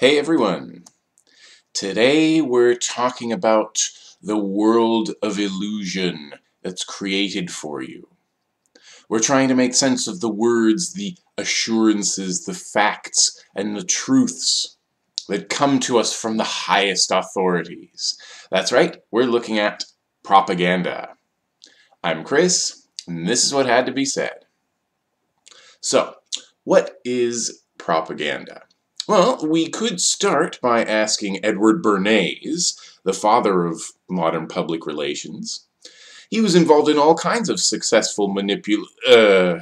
Hey everyone! Today we're talking about the world of illusion that's created for you. We're trying to make sense of the words, the assurances, the facts, and the truths that come to us from the highest authorities. That's right, we're looking at propaganda. I'm Chris, and this is what had to be said. So, what is propaganda? Well, we could start by asking Edward Bernays, the father of modern public relations. He was involved in all kinds of successful manipul uh,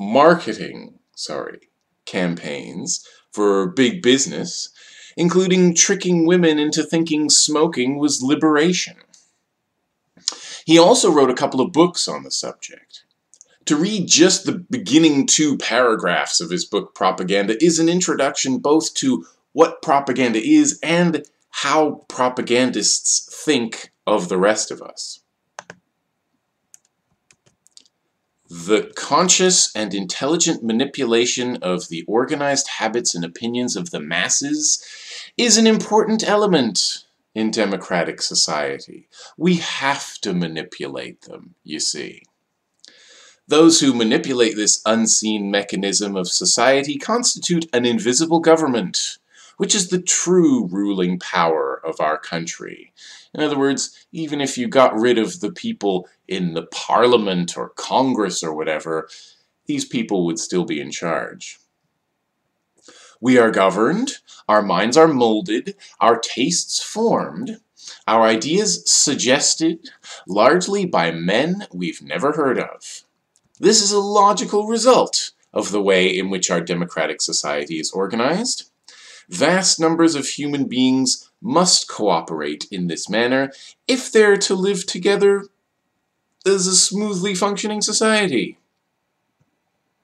marketing, sorry, campaigns for big business, including tricking women into thinking smoking was liberation. He also wrote a couple of books on the subject. To read just the beginning two paragraphs of his book Propaganda is an introduction both to what propaganda is and how propagandists think of the rest of us. The conscious and intelligent manipulation of the organized habits and opinions of the masses is an important element in democratic society. We have to manipulate them, you see. Those who manipulate this unseen mechanism of society constitute an invisible government, which is the true ruling power of our country. In other words, even if you got rid of the people in the parliament or congress or whatever, these people would still be in charge. We are governed, our minds are molded, our tastes formed, our ideas suggested, largely by men we've never heard of. This is a logical result of the way in which our democratic society is organized. Vast numbers of human beings must cooperate in this manner if they're to live together as a smoothly functioning society.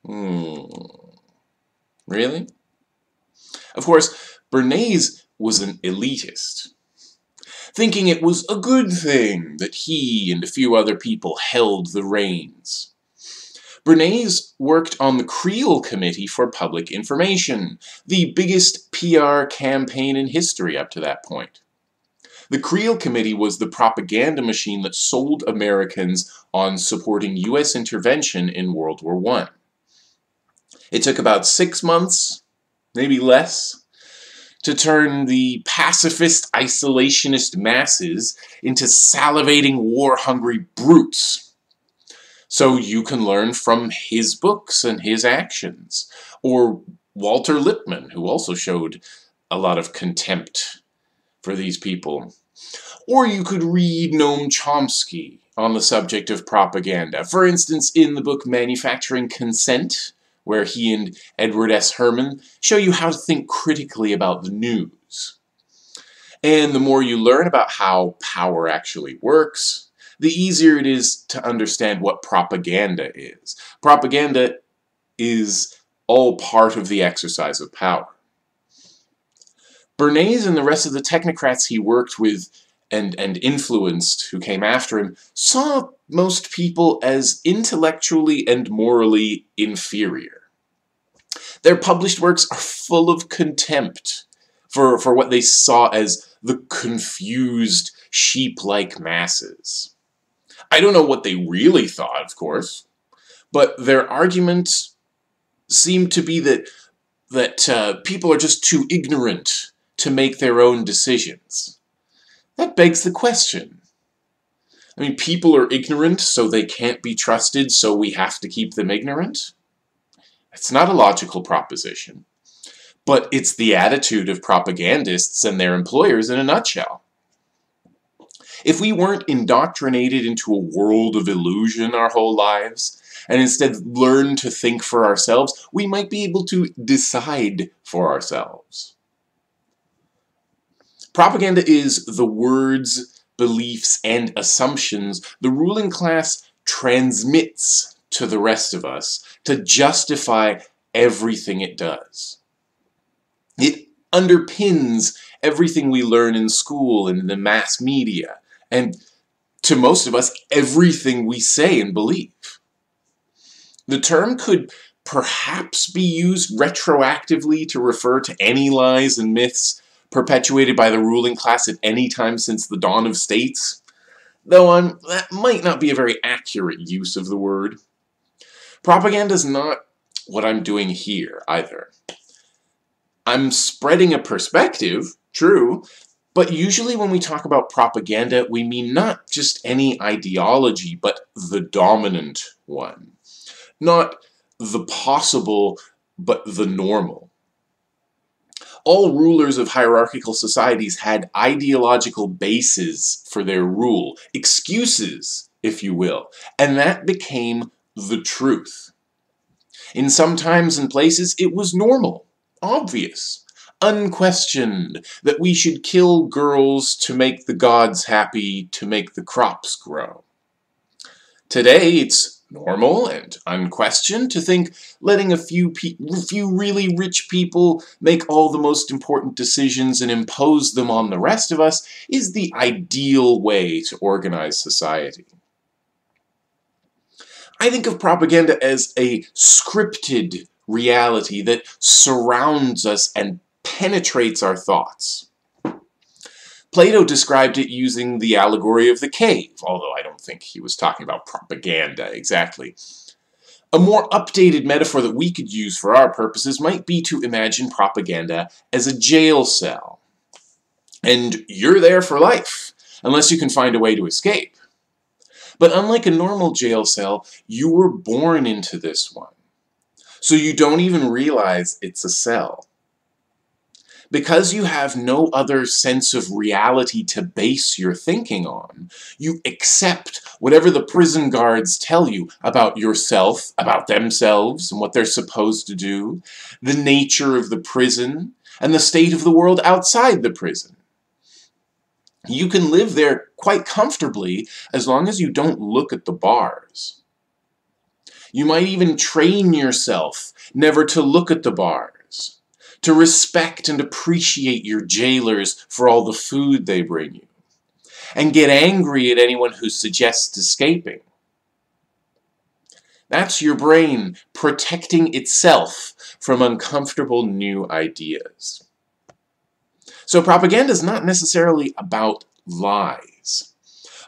Hmm. Really? Of course, Bernays was an elitist, thinking it was a good thing that he and a few other people held the reins. Bernays worked on the Creel Committee for Public Information, the biggest PR campaign in history up to that point. The Creel Committee was the propaganda machine that sold Americans on supporting U.S. intervention in World War I. It took about six months, maybe less, to turn the pacifist isolationist masses into salivating war-hungry brutes so you can learn from his books and his actions. Or Walter Lippmann, who also showed a lot of contempt for these people. Or you could read Noam Chomsky on the subject of propaganda. For instance, in the book Manufacturing Consent, where he and Edward S. Herman show you how to think critically about the news. And the more you learn about how power actually works, the easier it is to understand what propaganda is. Propaganda is all part of the exercise of power. Bernays and the rest of the technocrats he worked with and, and influenced who came after him saw most people as intellectually and morally inferior. Their published works are full of contempt for, for what they saw as the confused, sheep-like masses. I don't know what they really thought, of course, but their arguments seemed to be that that uh, people are just too ignorant to make their own decisions. That begs the question. I mean, people are ignorant, so they can't be trusted, so we have to keep them ignorant? It's not a logical proposition. But it's the attitude of propagandists and their employers in a nutshell. If we weren't indoctrinated into a world of illusion our whole lives, and instead learn to think for ourselves, we might be able to decide for ourselves. Propaganda is the words, beliefs, and assumptions the ruling class transmits to the rest of us to justify everything it does. It underpins everything we learn in school and in the mass media and to most of us, everything we say and believe. The term could perhaps be used retroactively to refer to any lies and myths perpetuated by the ruling class at any time since the dawn of states, though um, that might not be a very accurate use of the word. Propaganda is not what I'm doing here, either. I'm spreading a perspective, true, but usually when we talk about propaganda, we mean not just any ideology, but the dominant one. Not the possible, but the normal all rulers of hierarchical societies had ideological bases for their rule, excuses, if you will, and that became the truth. In some times and places, it was normal, obvious, unquestioned, that we should kill girls to make the gods happy, to make the crops grow. Today, it's normal and unquestioned to think letting a few, few really rich people make all the most important decisions and impose them on the rest of us is the ideal way to organize society. I think of propaganda as a scripted reality that surrounds us and penetrates our thoughts. Plato described it using the allegory of the cave, although I don't think he was talking about propaganda exactly. A more updated metaphor that we could use for our purposes might be to imagine propaganda as a jail cell. And you're there for life, unless you can find a way to escape. But unlike a normal jail cell, you were born into this one. So you don't even realize it's a cell. Because you have no other sense of reality to base your thinking on, you accept whatever the prison guards tell you about yourself, about themselves, and what they're supposed to do, the nature of the prison, and the state of the world outside the prison. You can live there quite comfortably as long as you don't look at the bars. You might even train yourself never to look at the bars to respect and appreciate your jailers for all the food they bring you, and get angry at anyone who suggests escaping. That's your brain protecting itself from uncomfortable new ideas. So propaganda is not necessarily about lies.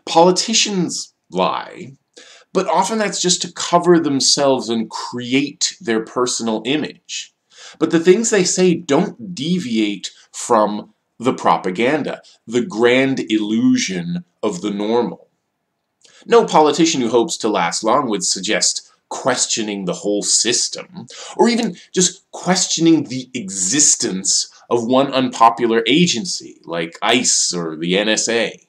Politicians lie, but often that's just to cover themselves and create their personal image. But the things they say don't deviate from the propaganda, the grand illusion of the normal. No politician who hopes to last long would suggest questioning the whole system, or even just questioning the existence of one unpopular agency, like ICE or the NSA.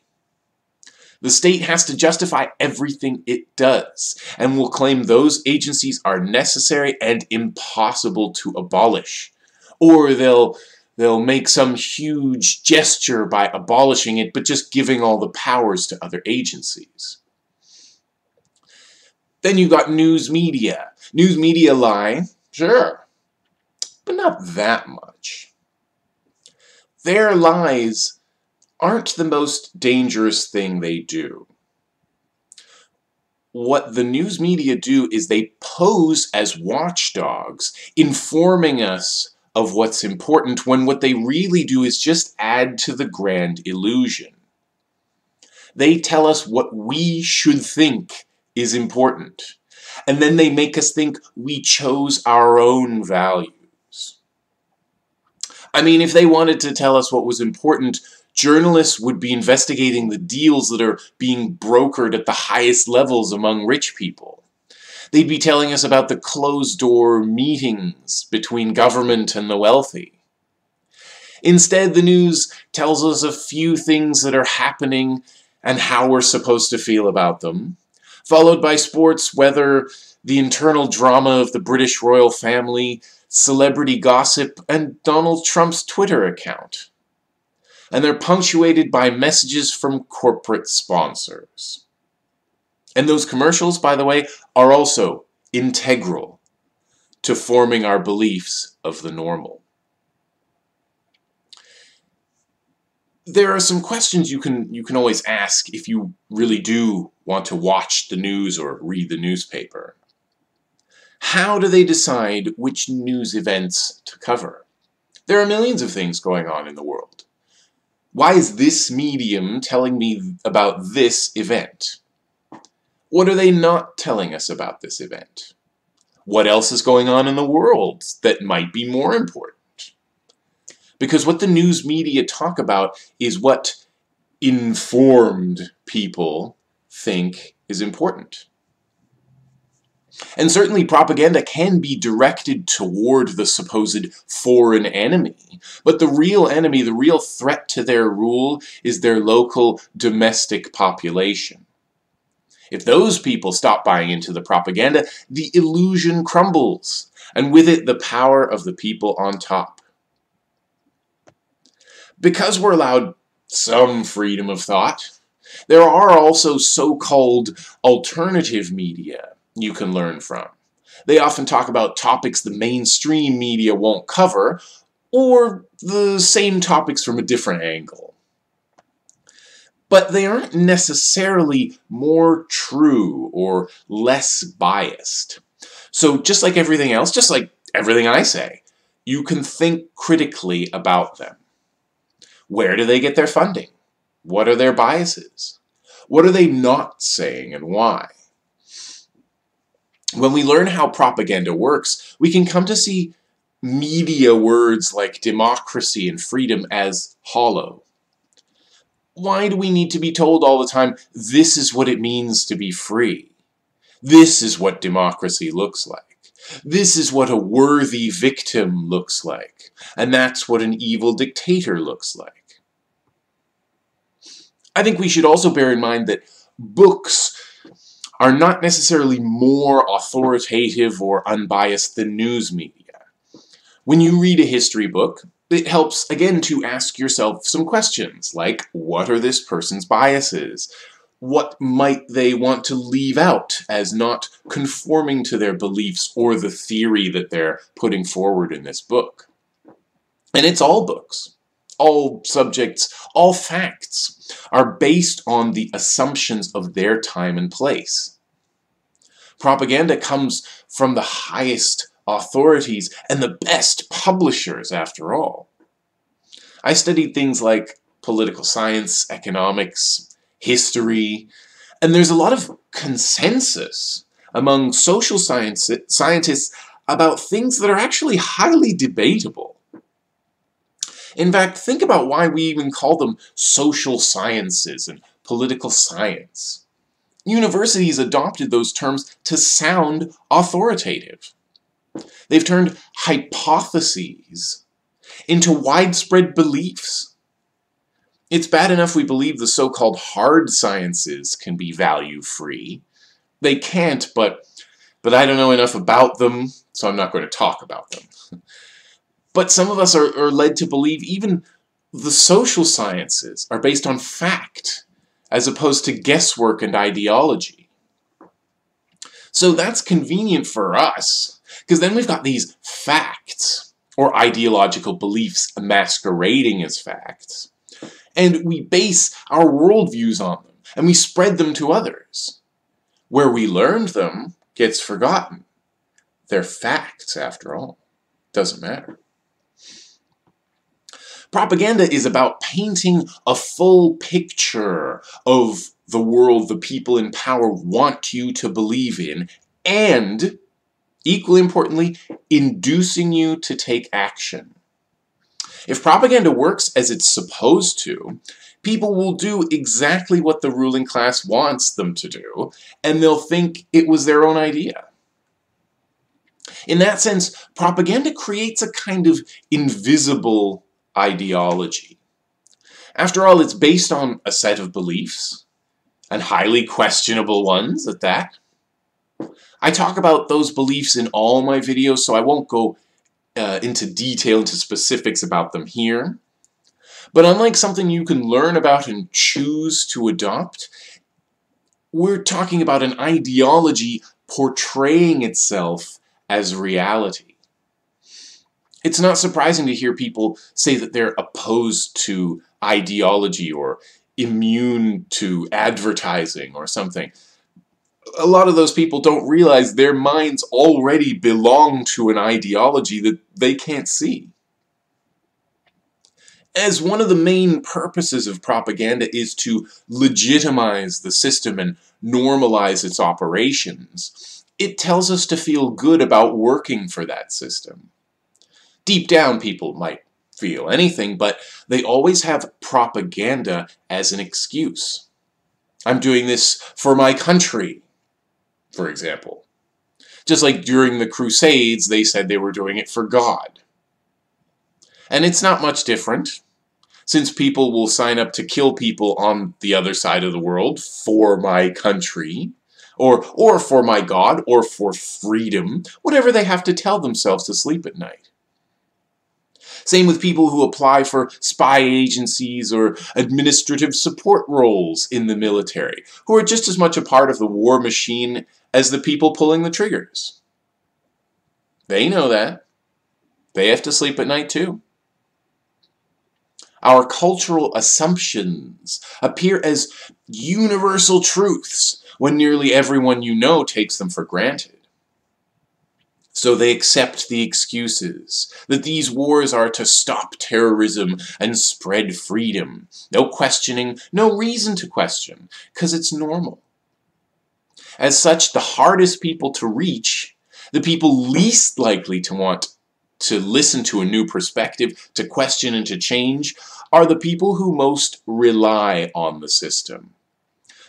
The state has to justify everything it does, and will claim those agencies are necessary and impossible to abolish. Or they'll they'll make some huge gesture by abolishing it, but just giving all the powers to other agencies. Then you got news media. News media lie, sure, but not that much. Their lies aren't the most dangerous thing they do. What the news media do is they pose as watchdogs, informing us of what's important when what they really do is just add to the grand illusion. They tell us what we should think is important, and then they make us think we chose our own values. I mean, if they wanted to tell us what was important, journalists would be investigating the deals that are being brokered at the highest levels among rich people. They'd be telling us about the closed-door meetings between government and the wealthy. Instead, the news tells us a few things that are happening and how we're supposed to feel about them, followed by sports, weather, the internal drama of the British royal family, celebrity gossip, and Donald Trump's Twitter account and they're punctuated by messages from corporate sponsors. And those commercials, by the way, are also integral to forming our beliefs of the normal. There are some questions you can you can always ask if you really do want to watch the news or read the newspaper. How do they decide which news events to cover? There are millions of things going on in the world. Why is this medium telling me about this event? What are they not telling us about this event? What else is going on in the world that might be more important? Because what the news media talk about is what informed people think is important. And certainly propaganda can be directed toward the supposed foreign enemy. But the real enemy, the real threat to their rule, is their local domestic population. If those people stop buying into the propaganda, the illusion crumbles, and with it the power of the people on top. Because we're allowed some freedom of thought, there are also so-called alternative media you can learn from. They often talk about topics the mainstream media won't cover, or the same topics from a different angle. But they aren't necessarily more true or less biased. So just like everything else, just like everything I say, you can think critically about them. Where do they get their funding? What are their biases? What are they not saying and why? When we learn how propaganda works, we can come to see media words like democracy and freedom as hollow. Why do we need to be told all the time, this is what it means to be free? This is what democracy looks like. This is what a worthy victim looks like. And that's what an evil dictator looks like. I think we should also bear in mind that books are not necessarily more authoritative or unbiased than news media. When you read a history book, it helps, again, to ask yourself some questions, like, what are this person's biases? What might they want to leave out as not conforming to their beliefs or the theory that they're putting forward in this book? And it's all books all subjects, all facts, are based on the assumptions of their time and place. Propaganda comes from the highest authorities and the best publishers, after all. I studied things like political science, economics, history, and there's a lot of consensus among social science, scientists about things that are actually highly debatable. In fact, think about why we even call them social sciences and political science. Universities adopted those terms to sound authoritative. They've turned hypotheses into widespread beliefs. It's bad enough we believe the so-called hard sciences can be value-free. They can't, but, but I don't know enough about them, so I'm not going to talk about them. But some of us are, are led to believe even the social sciences are based on fact as opposed to guesswork and ideology. So that's convenient for us, because then we've got these facts, or ideological beliefs masquerading as facts, and we base our worldviews on them, and we spread them to others. Where we learned them gets forgotten. They're facts, after all. Doesn't matter. Propaganda is about painting a full picture of the world the people in power want you to believe in, and, equally importantly, inducing you to take action. If propaganda works as it's supposed to, people will do exactly what the ruling class wants them to do, and they'll think it was their own idea. In that sense, propaganda creates a kind of invisible ideology. After all, it's based on a set of beliefs, and highly questionable ones at that. I talk about those beliefs in all my videos, so I won't go uh, into detail, into specifics about them here. But unlike something you can learn about and choose to adopt, we're talking about an ideology portraying itself as reality. It's not surprising to hear people say that they're opposed to ideology or immune to advertising or something. a lot of those people don't realize their minds already belong to an ideology that they can't see. As one of the main purposes of propaganda is to legitimize the system and normalize its operations, it tells us to feel good about working for that system. Deep down, people might feel anything, but they always have propaganda as an excuse. I'm doing this for my country, for example. Just like during the Crusades, they said they were doing it for God. And it's not much different, since people will sign up to kill people on the other side of the world for my country, or, or for my God, or for freedom, whatever they have to tell themselves to sleep at night. Same with people who apply for spy agencies or administrative support roles in the military, who are just as much a part of the war machine as the people pulling the triggers. They know that. They have to sleep at night too. Our cultural assumptions appear as universal truths when nearly everyone you know takes them for granted. So they accept the excuses that these wars are to stop terrorism and spread freedom. No questioning, no reason to question, because it's normal. As such, the hardest people to reach, the people least likely to want to listen to a new perspective, to question and to change, are the people who most rely on the system.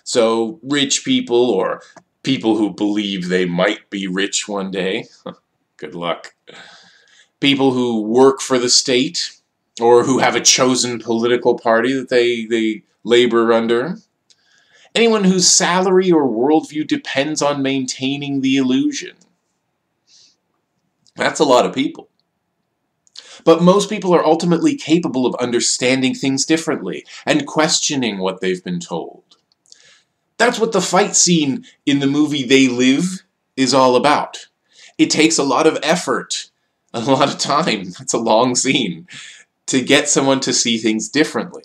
So, rich people or people who believe they might be rich one day. Good luck. People who work for the state or who have a chosen political party that they, they labor under. Anyone whose salary or worldview depends on maintaining the illusion. That's a lot of people. But most people are ultimately capable of understanding things differently and questioning what they've been told. That's what the fight scene in the movie They Live is all about. It takes a lot of effort, a lot of time, that's a long scene, to get someone to see things differently.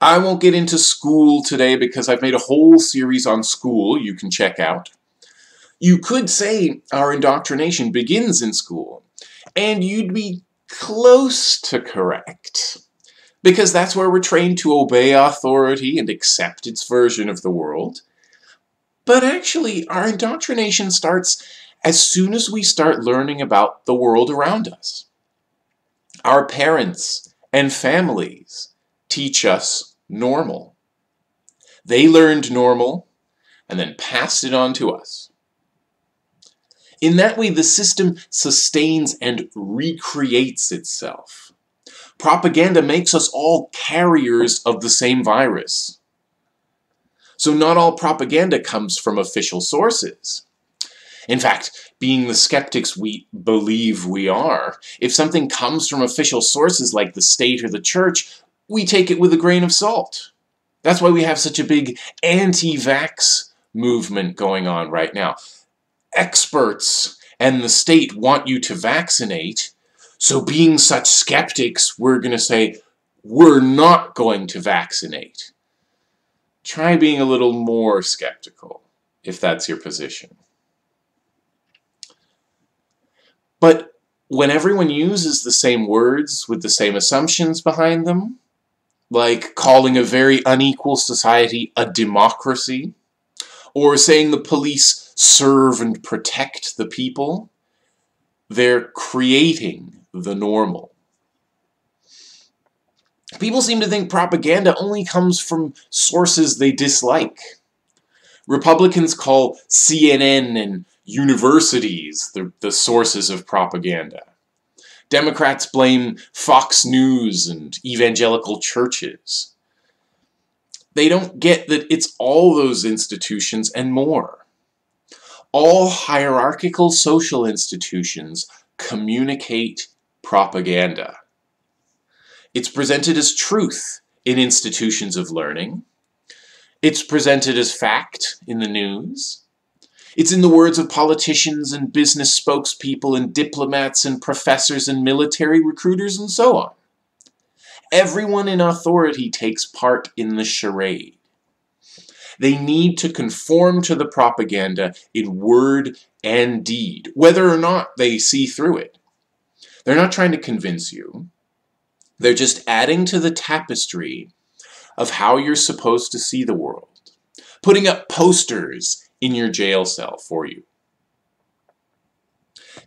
I won't get into school today because I've made a whole series on school you can check out. You could say our indoctrination begins in school, and you'd be close to correct because that's where we're trained to obey authority and accept its version of the world. But actually, our indoctrination starts as soon as we start learning about the world around us. Our parents and families teach us normal. They learned normal and then passed it on to us. In that way, the system sustains and recreates itself. Propaganda makes us all carriers of the same virus. So not all propaganda comes from official sources. In fact, being the skeptics we believe we are, if something comes from official sources like the state or the church, we take it with a grain of salt. That's why we have such a big anti-vax movement going on right now. Experts and the state want you to vaccinate, so being such skeptics, we're going to say, we're not going to vaccinate. Try being a little more skeptical, if that's your position. But when everyone uses the same words with the same assumptions behind them, like calling a very unequal society a democracy, or saying the police serve and protect the people, they're creating the normal. People seem to think propaganda only comes from sources they dislike. Republicans call CNN and universities the, the sources of propaganda. Democrats blame Fox News and evangelical churches. They don't get that it's all those institutions and more. All hierarchical social institutions communicate propaganda. It's presented as truth in institutions of learning. It's presented as fact in the news. It's in the words of politicians and business spokespeople and diplomats and professors and military recruiters and so on. Everyone in authority takes part in the charade. They need to conform to the propaganda in word and deed, whether or not they see through it. They're not trying to convince you. They're just adding to the tapestry of how you're supposed to see the world, putting up posters in your jail cell for you.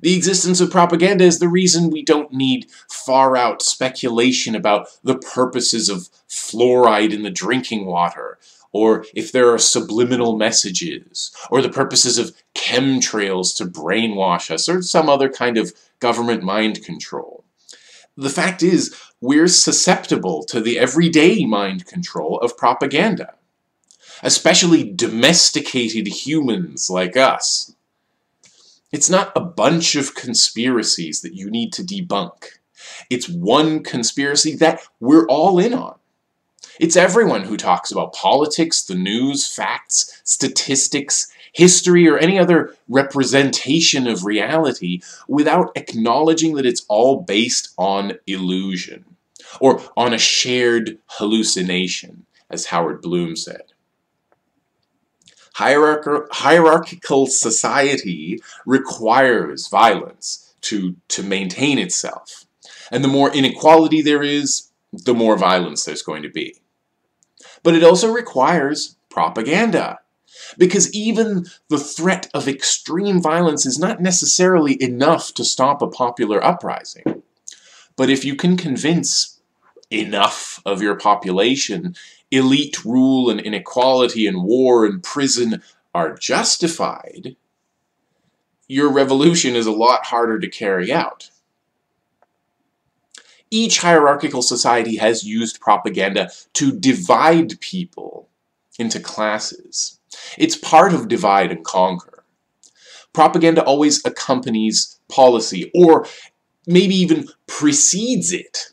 The existence of propaganda is the reason we don't need far-out speculation about the purposes of fluoride in the drinking water, or if there are subliminal messages, or the purposes of chemtrails to brainwash us, or some other kind of government mind control. The fact is, we're susceptible to the everyday mind control of propaganda, especially domesticated humans like us. It's not a bunch of conspiracies that you need to debunk. It's one conspiracy that we're all in on. It's everyone who talks about politics, the news, facts, statistics, history, or any other representation of reality without acknowledging that it's all based on illusion, or on a shared hallucination, as Howard Bloom said. Hierarchical, society requires violence to, to maintain itself. And the more inequality there is, the more violence there's going to be. But it also requires propaganda. Because even the threat of extreme violence is not necessarily enough to stop a popular uprising. But if you can convince enough of your population elite rule and inequality and war and prison are justified, your revolution is a lot harder to carry out. Each hierarchical society has used propaganda to divide people into classes. It's part of divide and conquer. Propaganda always accompanies policy, or maybe even precedes it,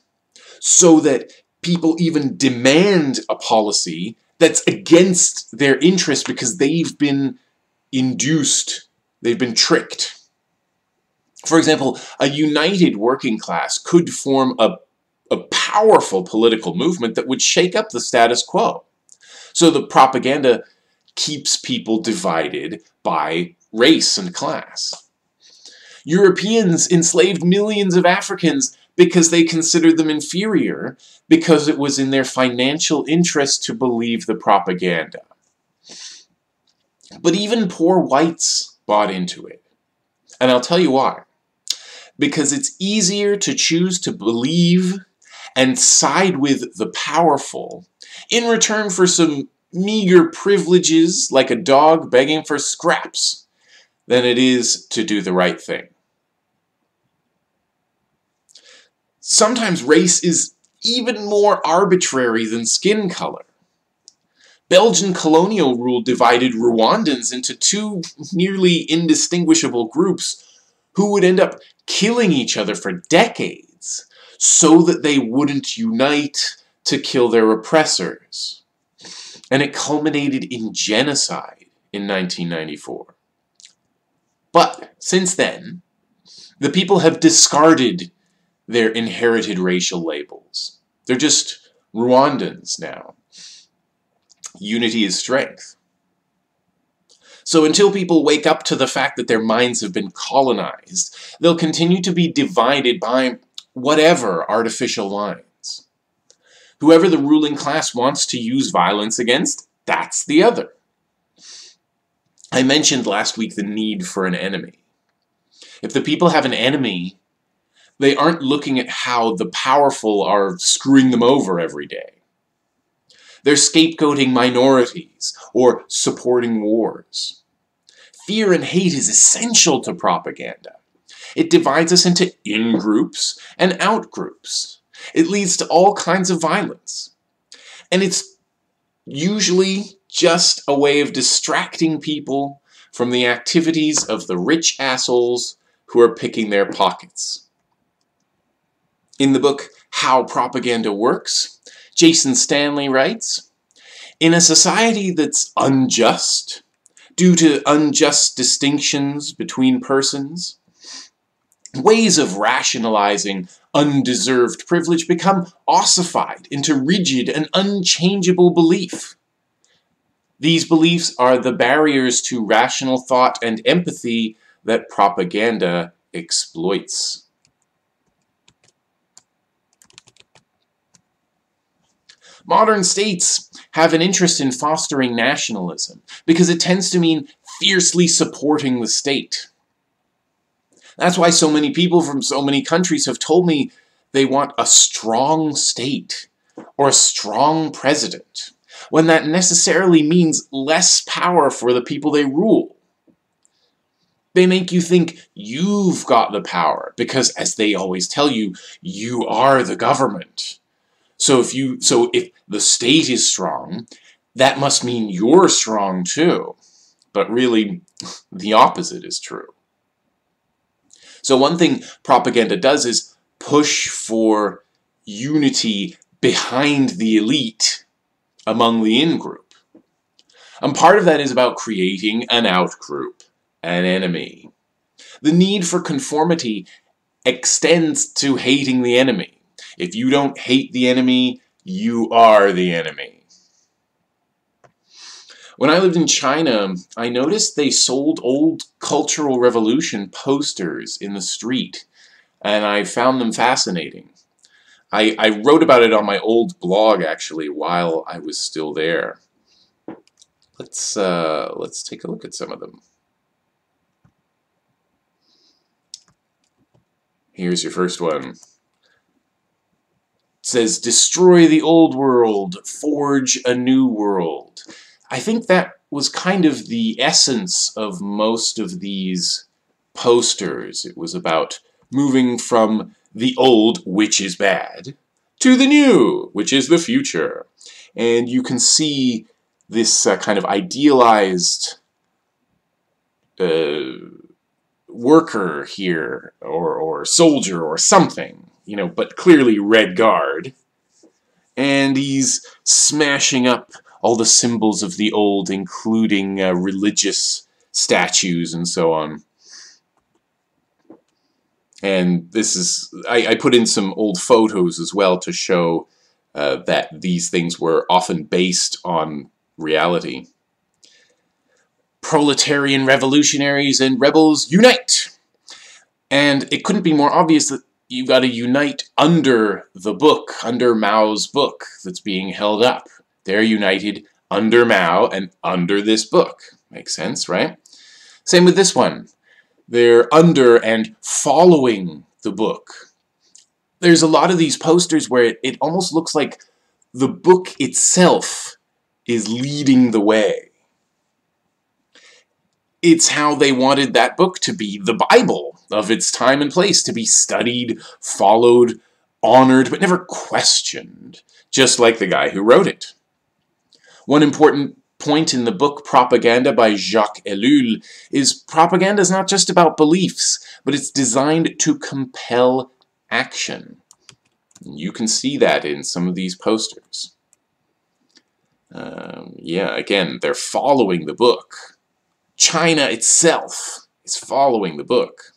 so that people even demand a policy that's against their interest because they've been induced, they've been tricked. For example, a united working class could form a, a powerful political movement that would shake up the status quo. So the propaganda keeps people divided by race and class. Europeans enslaved millions of Africans because they considered them inferior because it was in their financial interest to believe the propaganda. But even poor whites bought into it. And I'll tell you why. Because it's easier to choose to believe and side with the powerful in return for some meager privileges like a dog begging for scraps than it is to do the right thing. Sometimes race is even more arbitrary than skin color. Belgian colonial rule divided Rwandans into two nearly indistinguishable groups who would end up killing each other for decades so that they wouldn't unite to kill their oppressors. And it culminated in genocide in 1994. But since then, the people have discarded their inherited racial labels. They're just Rwandans now. Unity is strength. So until people wake up to the fact that their minds have been colonized, they'll continue to be divided by whatever artificial lines. Whoever the ruling class wants to use violence against, that's the other. I mentioned last week the need for an enemy. If the people have an enemy, they aren't looking at how the powerful are screwing them over every day. They're scapegoating minorities or supporting wars. Fear and hate is essential to propaganda. It divides us into in-groups and out-groups. It leads to all kinds of violence. And it's usually just a way of distracting people from the activities of the rich assholes who are picking their pockets. In the book How Propaganda Works, Jason Stanley writes, In a society that's unjust, due to unjust distinctions between persons, ways of rationalizing undeserved privilege become ossified into rigid and unchangeable belief. These beliefs are the barriers to rational thought and empathy that propaganda exploits. Modern states have an interest in fostering nationalism because it tends to mean fiercely supporting the state. That's why so many people from so many countries have told me they want a strong state or a strong president, when that necessarily means less power for the people they rule. They make you think you've got the power because, as they always tell you, you are the government. So if you, so if the state is strong, that must mean you're strong too. But really, the opposite is true. So one thing propaganda does is push for unity behind the elite among the in-group. And part of that is about creating an out-group, an enemy. The need for conformity extends to hating the enemy. If you don't hate the enemy, you are the enemy. When I lived in China, I noticed they sold old Cultural Revolution posters in the street, and I found them fascinating. I, I wrote about it on my old blog, actually, while I was still there. Let's, uh, let's take a look at some of them. Here's your first one It says, destroy the old world, forge a new world. I think that was kind of the essence of most of these posters. It was about moving from the old, which is bad, to the new, which is the future. And you can see this uh, kind of idealized uh, worker here, or, or soldier, or something you know, but clearly Red Guard. And he's smashing up all the symbols of the old, including uh, religious statues and so on. And this is, I, I, put in some old photos as well to show uh, that these things were often based on reality. Proletarian revolutionaries and rebels unite! And it couldn't be more obvious that you've got to unite under the book, under Mao's book that's being held up. They're united under Mao and under this book. Makes sense, right? Same with this one. They're under and following the book. There's a lot of these posters where it, it almost looks like the book itself is leading the way. It's how they wanted that book to be, the Bible of its time and place to be studied, followed, honored, but never questioned, just like the guy who wrote it. One important point in the book Propaganda by Jacques Ellul is propaganda is not just about beliefs, but it's designed to compel action. You can see that in some of these posters. Um, yeah, again, they're following the book. China itself is following the book.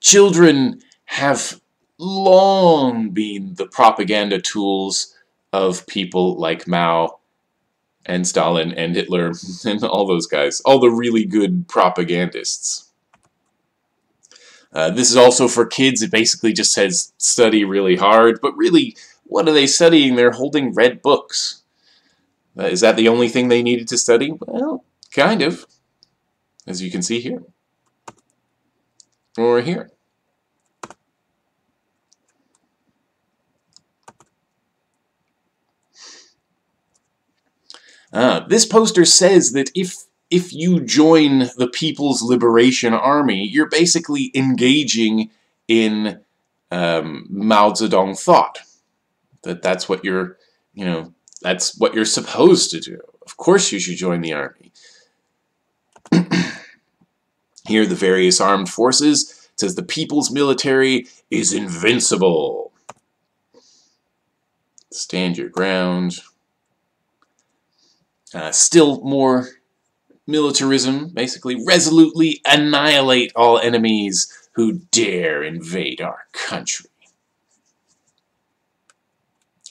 Children have long been the propaganda tools of people like Mao and Stalin and Hitler and all those guys, all the really good propagandists. Uh, this is also for kids. It basically just says study really hard, but really, what are they studying? They're holding red books. Uh, is that the only thing they needed to study? Well, kind of, as you can see here. Or here. Uh, this poster says that if if you join the People's Liberation Army, you're basically engaging in um, Mao Zedong thought. That that's what you're, you know, that's what you're supposed to do. Of course you should join the army. Here the various armed forces says the people's military is invincible. Stand your ground. Uh, still more militarism, basically resolutely annihilate all enemies who dare invade our country.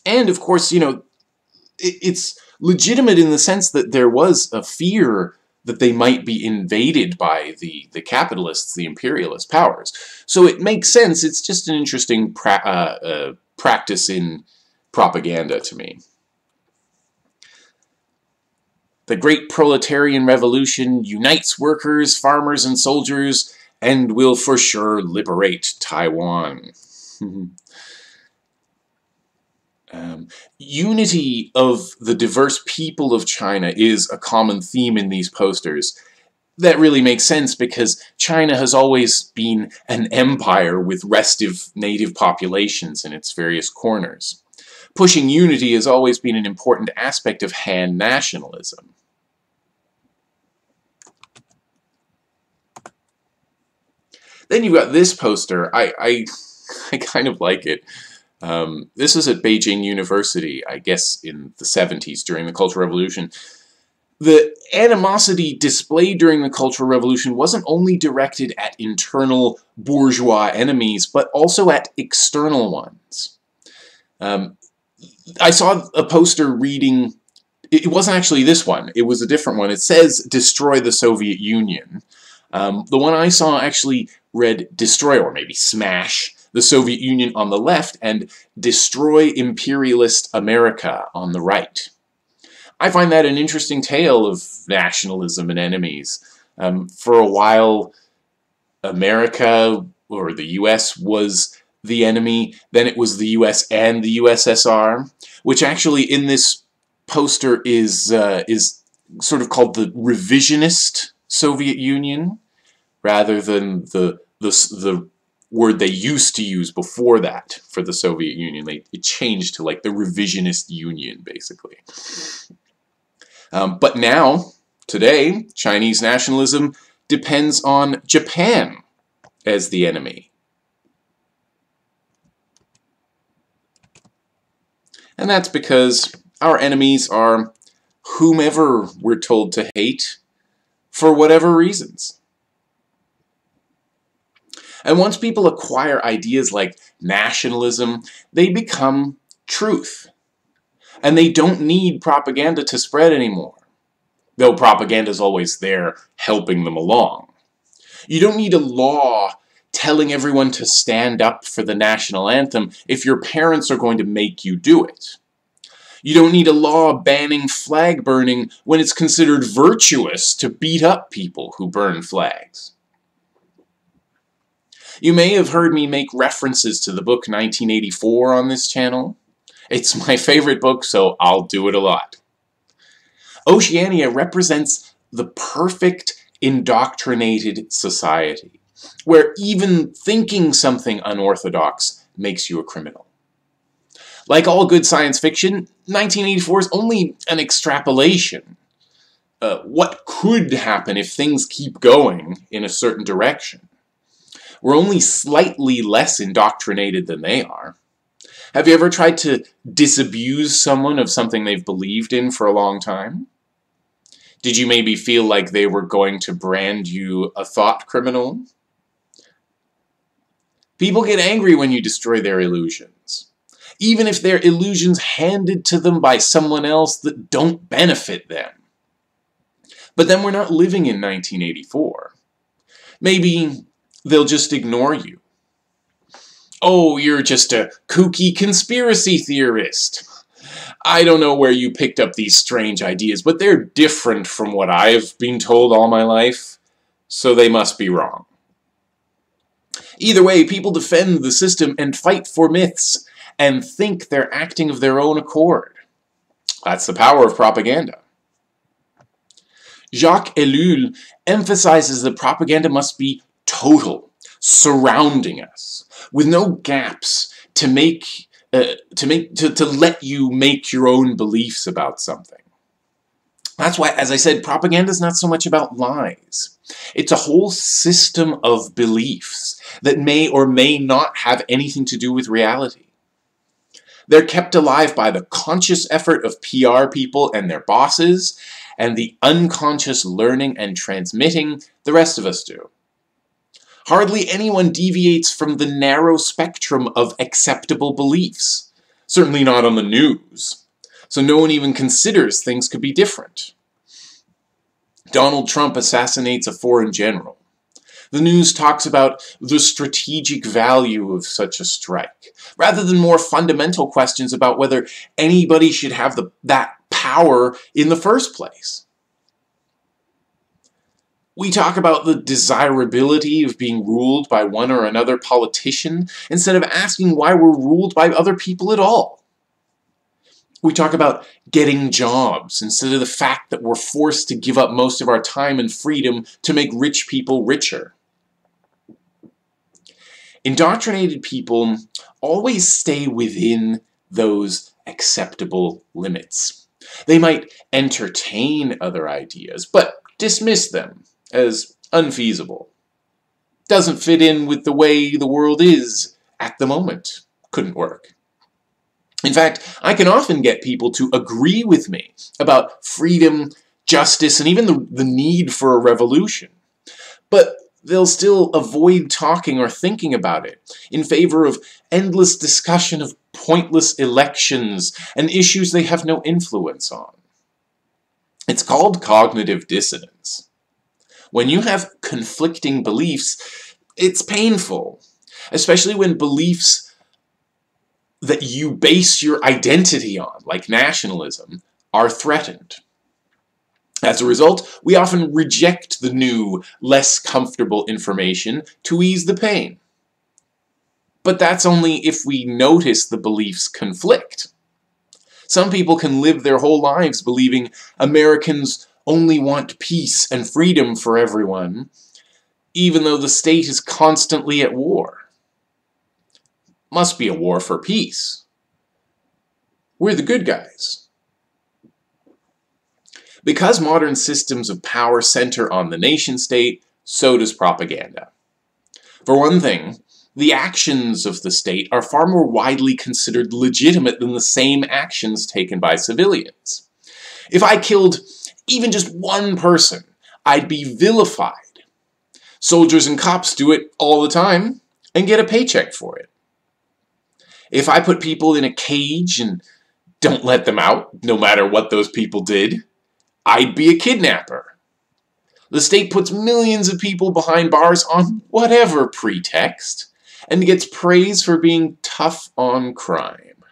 And of course, you know, it, it's legitimate in the sense that there was a fear that they might be invaded by the, the capitalists, the imperialist powers. So it makes sense. It's just an interesting pra uh, uh, practice in propaganda to me. The great proletarian revolution unites workers, farmers, and soldiers and will for sure liberate Taiwan. um, unity of the diverse people of China is a common theme in these posters. That really makes sense because China has always been an empire with restive native populations in its various corners. Pushing unity has always been an important aspect of Han nationalism. Then you've got this poster. I, I, I kind of like it. Um, this is at Beijing University, I guess in the 70s during the Cultural Revolution. The animosity displayed during the Cultural Revolution wasn't only directed at internal bourgeois enemies, but also at external ones. Um, I saw a poster reading, it wasn't actually this one, it was a different one. It says, destroy the Soviet Union. Um, the one I saw actually read destroy, or maybe smash, the Soviet Union on the left and destroy imperialist America on the right. I find that an interesting tale of nationalism and enemies. Um, for a while, America, or the US, was the enemy. Then it was the US and the USSR, which actually in this poster is, uh, is sort of called the revisionist Soviet Union rather than the, the, the word they used to use before that for the Soviet Union. They, it changed to like the revisionist union, basically. Um, but now, today, Chinese nationalism depends on Japan as the enemy. And that's because our enemies are whomever we're told to hate for whatever reasons. And once people acquire ideas like nationalism, they become truth. And they don't need propaganda to spread anymore. Though propaganda is always there helping them along. You don't need a law telling everyone to stand up for the national anthem if your parents are going to make you do it. You don't need a law banning flag burning when it's considered virtuous to beat up people who burn flags. You may have heard me make references to the book 1984 on this channel. It's my favorite book, so I'll do it a lot. Oceania represents the perfect indoctrinated society, where even thinking something unorthodox makes you a criminal. Like all good science fiction, 1984 is only an extrapolation. Uh, what could happen if things keep going in a certain direction? We're only slightly less indoctrinated than they are. Have you ever tried to disabuse someone of something they've believed in for a long time? Did you maybe feel like they were going to brand you a thought criminal? People get angry when you destroy their illusions. Even if they're illusions handed to them by someone else that don't benefit them. But then we're not living in 1984. Maybe they'll just ignore you. Oh, you're just a kooky conspiracy theorist. I don't know where you picked up these strange ideas, but they're different from what I've been told all my life, so they must be wrong. Either way, people defend the system and fight for myths, and think they're acting of their own accord. That's the power of propaganda. Jacques Ellul emphasizes that propaganda must be total, surrounding us, with no gaps to make uh, to make to, to let you make your own beliefs about something. That's why, as I said, propaganda is not so much about lies. It's a whole system of beliefs that may or may not have anything to do with reality. They're kept alive by the conscious effort of PR people and their bosses, and the unconscious learning and transmitting the rest of us do. Hardly anyone deviates from the narrow spectrum of acceptable beliefs. Certainly not on the news. So no one even considers things could be different. Donald Trump assassinates a foreign general. The news talks about the strategic value of such a strike, rather than more fundamental questions about whether anybody should have the, that power in the first place. We talk about the desirability of being ruled by one or another politician instead of asking why we're ruled by other people at all. We talk about getting jobs instead of the fact that we're forced to give up most of our time and freedom to make rich people richer. Indoctrinated people always stay within those acceptable limits. They might entertain other ideas, but dismiss them as unfeasible. Doesn't fit in with the way the world is at the moment. Couldn't work. In fact, I can often get people to agree with me about freedom, justice, and even the, the need for a revolution. But they'll still avoid talking or thinking about it in favor of endless discussion of pointless elections and issues they have no influence on. It's called cognitive dissonance. When you have conflicting beliefs, it's painful, especially when beliefs that you base your identity on, like nationalism, are threatened. As a result, we often reject the new, less comfortable information to ease the pain. But that's only if we notice the beliefs conflict. Some people can live their whole lives believing Americans only want peace and freedom for everyone, even though the state is constantly at war. Must be a war for peace. We're the good guys. Because modern systems of power center on the nation-state, so does propaganda. For one thing, the actions of the state are far more widely considered legitimate than the same actions taken by civilians. If I killed even just one person, I'd be vilified. Soldiers and cops do it all the time and get a paycheck for it. If I put people in a cage and don't let them out, no matter what those people did, I'd be a kidnapper. The state puts millions of people behind bars on whatever pretext and gets praise for being tough on crime.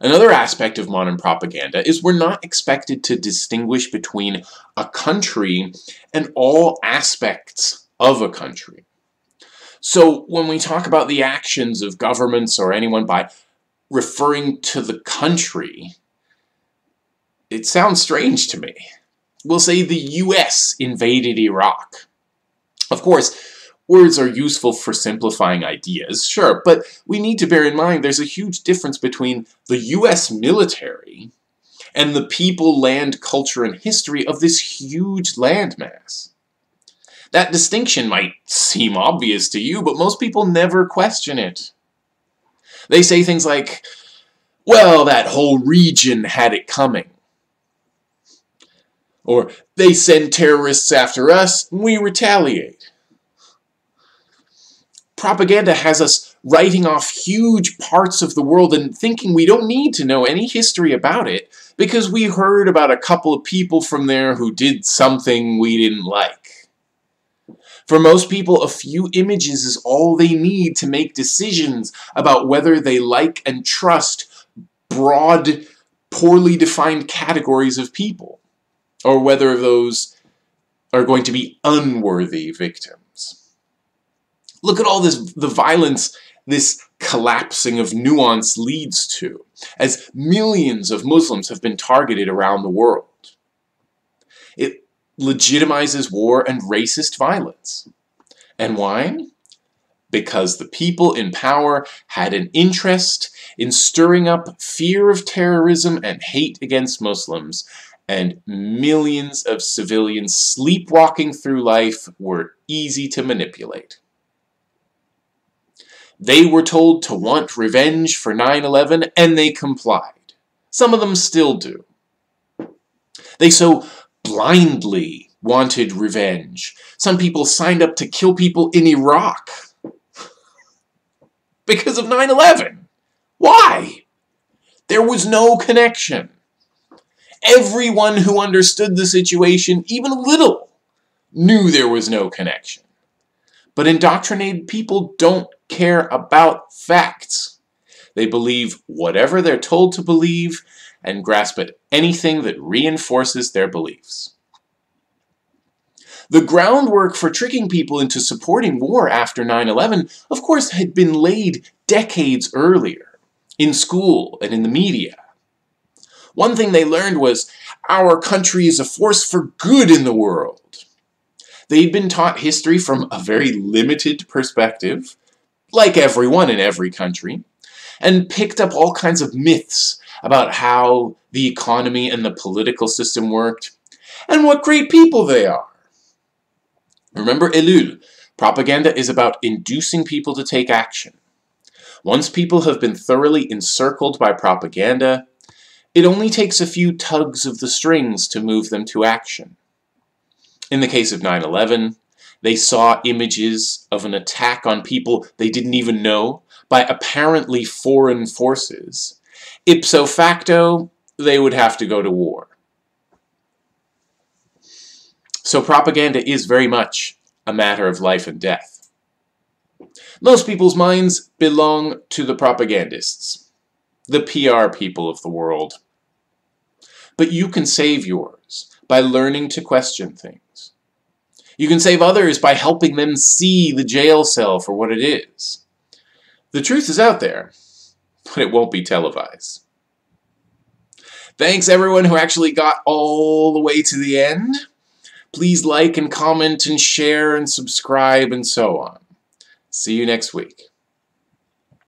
Another aspect of modern propaganda is we're not expected to distinguish between a country and all aspects of a country. So when we talk about the actions of governments or anyone by referring to the country, it sounds strange to me. We'll say the US invaded Iraq. Of course, Words are useful for simplifying ideas, sure, but we need to bear in mind there's a huge difference between the US military and the people, land, culture, and history of this huge landmass. That distinction might seem obvious to you, but most people never question it. They say things like, well, that whole region had it coming. Or, they send terrorists after us, we retaliate propaganda has us writing off huge parts of the world and thinking we don't need to know any history about it because we heard about a couple of people from there who did something we didn't like. For most people, a few images is all they need to make decisions about whether they like and trust broad, poorly defined categories of people, or whether those are going to be unworthy victims. Look at all this, the violence this collapsing of nuance leads to, as millions of Muslims have been targeted around the world. It legitimizes war and racist violence. And why? Because the people in power had an interest in stirring up fear of terrorism and hate against Muslims, and millions of civilians sleepwalking through life were easy to manipulate. They were told to want revenge for 9-11, and they complied. Some of them still do. They so blindly wanted revenge. Some people signed up to kill people in Iraq because of 9-11. Why? There was no connection. Everyone who understood the situation, even a little, knew there was no connection. But indoctrinated people don't care about facts. They believe whatever they're told to believe and grasp at anything that reinforces their beliefs. The groundwork for tricking people into supporting war after 9-11, of course, had been laid decades earlier, in school and in the media. One thing they learned was, our country is a force for good in the world. They'd been taught history from a very limited perspective, like everyone in every country, and picked up all kinds of myths about how the economy and the political system worked, and what great people they are. Remember Ellul, propaganda is about inducing people to take action. Once people have been thoroughly encircled by propaganda, it only takes a few tugs of the strings to move them to action. In the case of 9-11, they saw images of an attack on people they didn't even know by apparently foreign forces. Ipso facto, they would have to go to war. So propaganda is very much a matter of life and death. Most people's minds belong to the propagandists, the PR people of the world. But you can save yours by learning to question things. You can save others by helping them see the jail cell for what it is. The truth is out there, but it won't be televised. Thanks everyone who actually got all the way to the end. Please like and comment and share and subscribe and so on. See you next week.